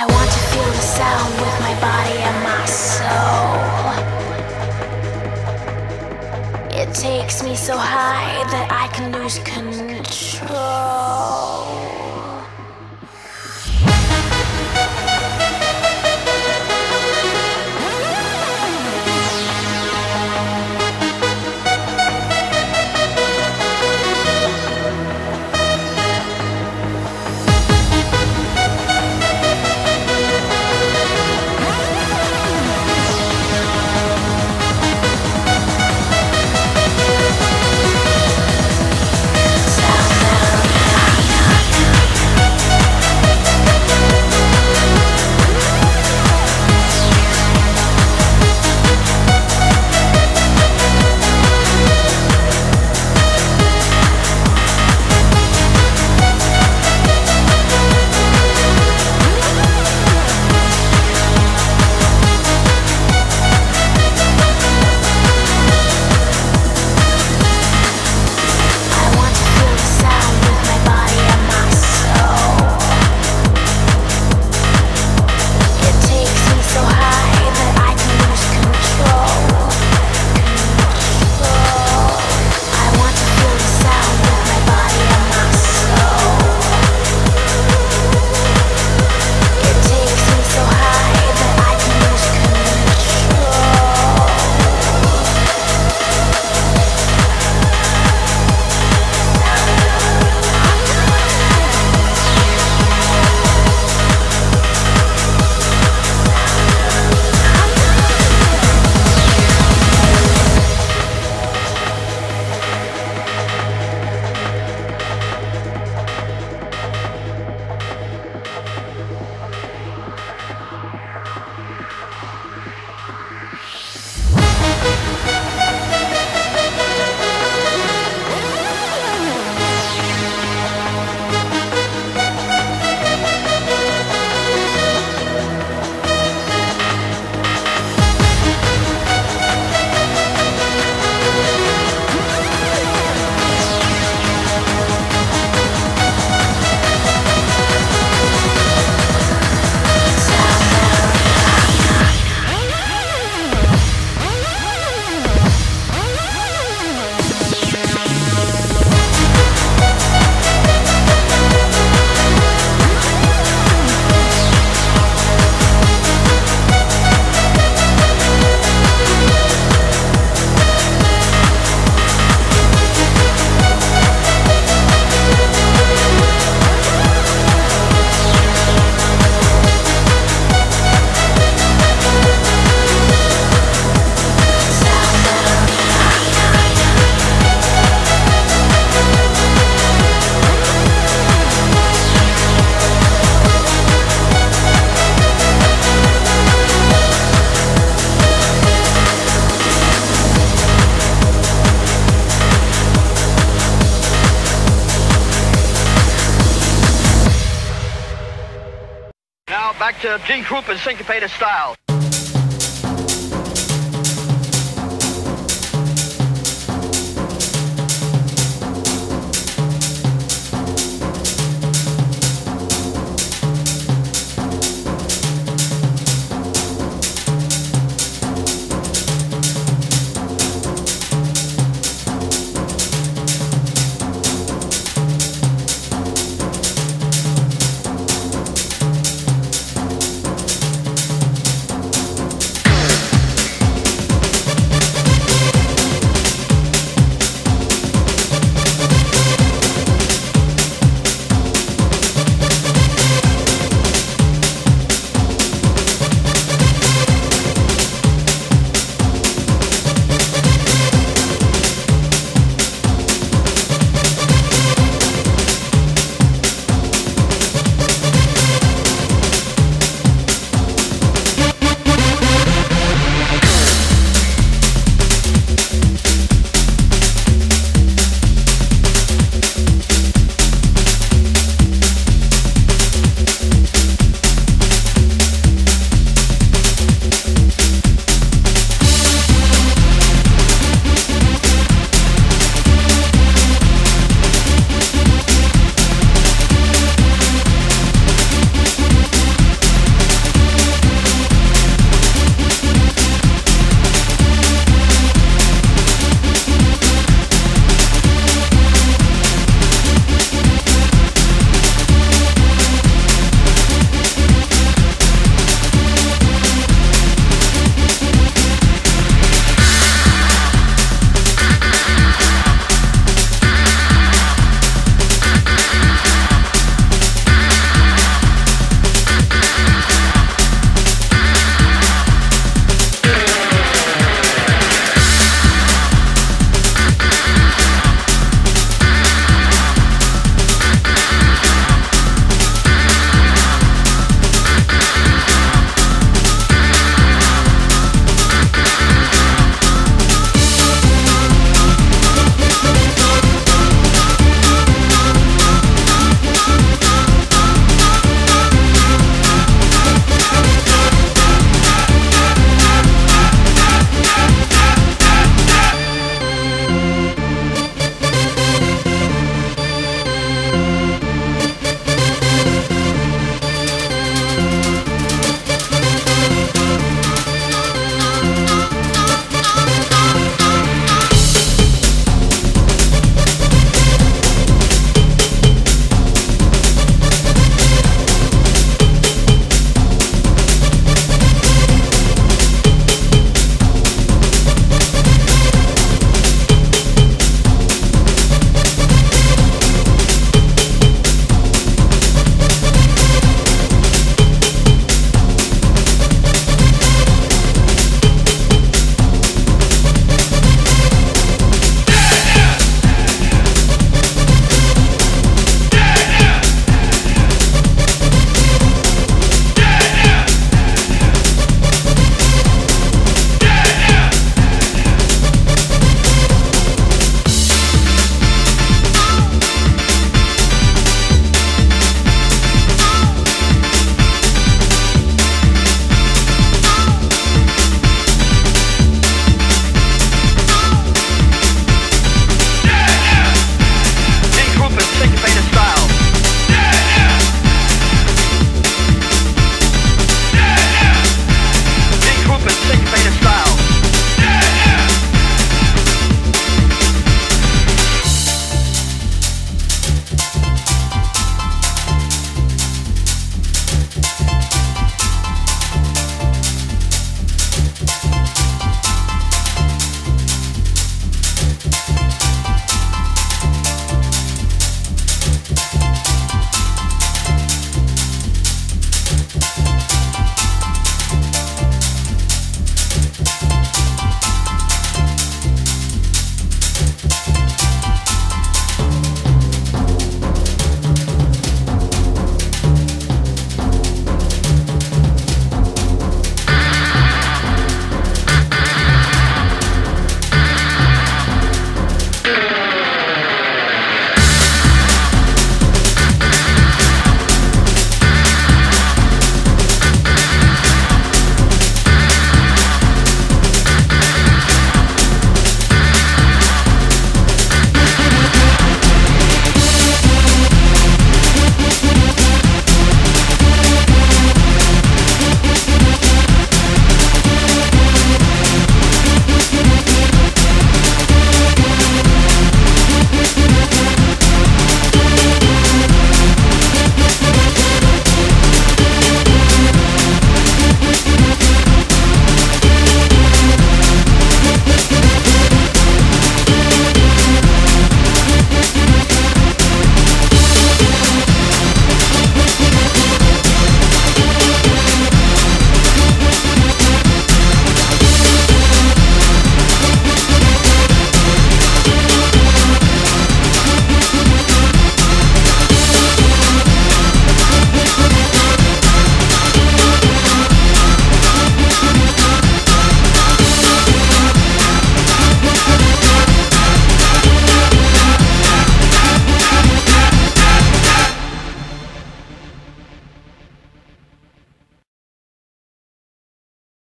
I want to feel the sound with my body and my soul. It takes me so high that I can lose control. Back to Gene Krupa in syncopated style.